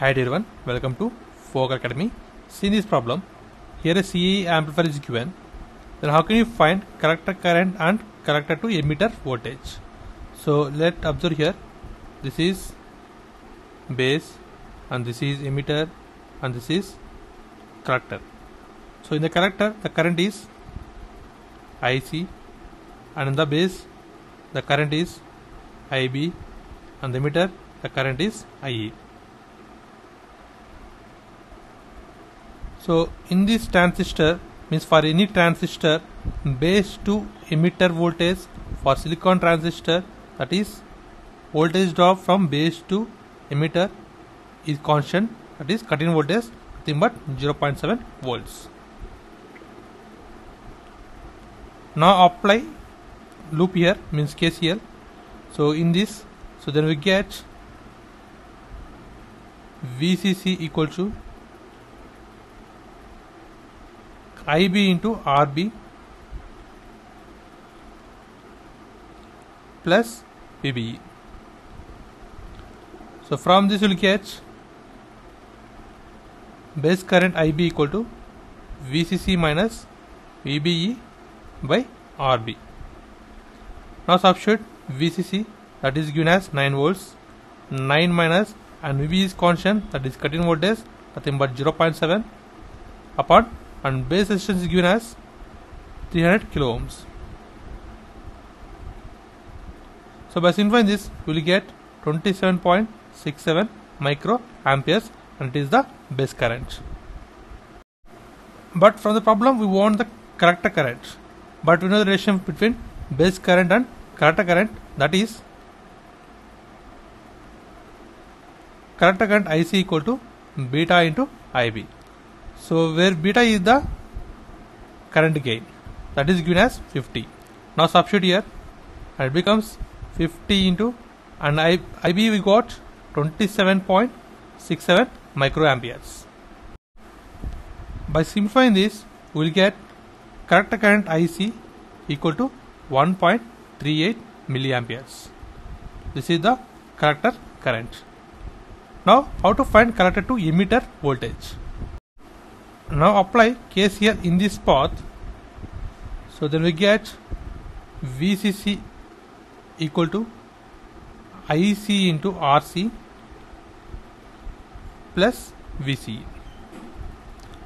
Hi everyone, welcome to Fokal Academy. See this problem. Here a CE amplifier is given. Then how can you find collector current and collector to emitter voltage? So let observe here. This is base and this is emitter and this is collector. So in the collector the current is IC and in the base the current is IB and the emitter the current is IE. So in this transistor means for any transistor base to emitter voltage for silicon transistor that is voltage drop from base to emitter is constant that is cut in voltage nothing but 0.7 volts. Now apply loop here means KCL. So in this so then we get VCC equal to IB into RB plus VBE. So from this you will get base current IB equal to VCC minus VBE by RB. Now substitute VCC that is given as 9 volts 9 minus and VB is constant that is cut in voltage nothing but 0.7 upon and base resistance is given as 300 kilo ohms. So by simplifying this we will get 27.67 micro amperes and it is the base current. But from the problem we want the collector current but we know the relation between base current and collector current that is collector current IC equal to beta into IB. So where beta is the current gain that is given as 50. Now substitute here and it becomes 50 into and I, IB we got 27.67 microamperes. By simplifying this we will get collector current IC equal to 1.38 milliamperes. This is the collector current. Now how to find collector to emitter voltage? Now apply KCL in this path. So then we get VCC equal to IC into RC plus VCE.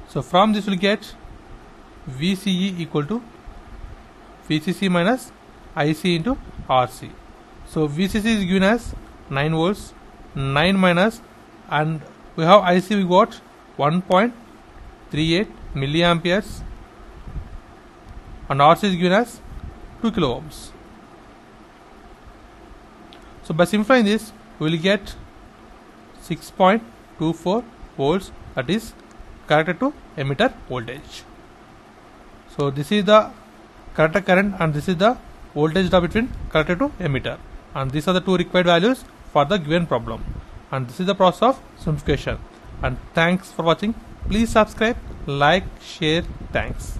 So from this we get VCE equal to VCC minus IC into RC. So VCC is given as 9 volts, 9 minus and we have IC we got 1.38 milliamperes and RC is given as 2 kilo ohms. So by simplifying this we will get 6.24 volts that is collector to emitter voltage. So this is the collector current and this is the voltage drop between collector to emitter and these are the two required values for the given problem and this is the process of simplification and thanks for watching please subscribe like share. Thanks